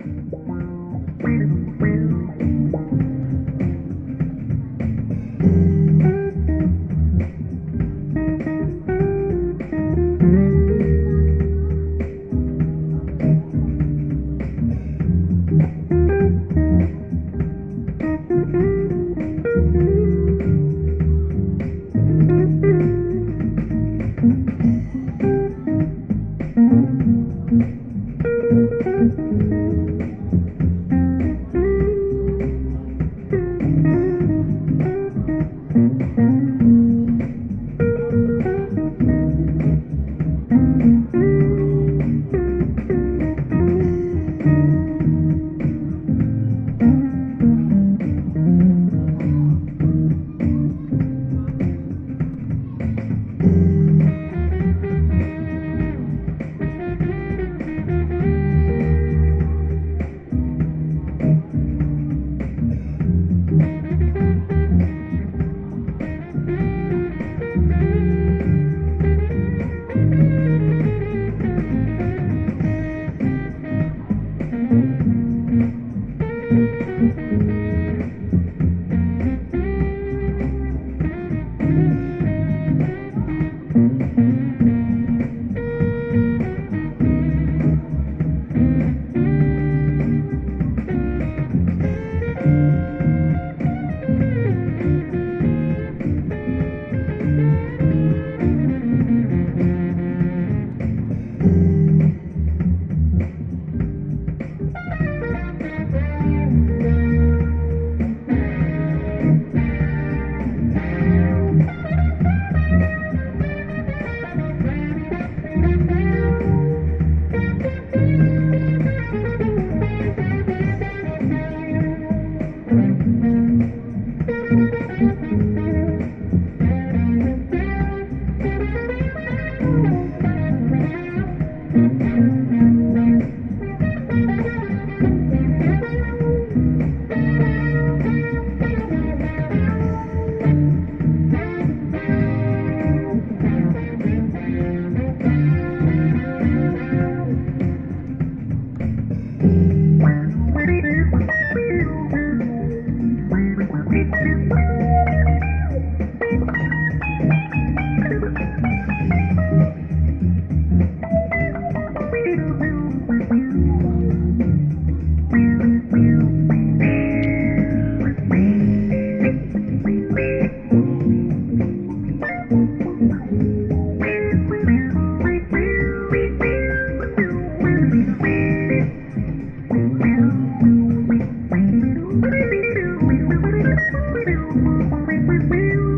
Música Bye.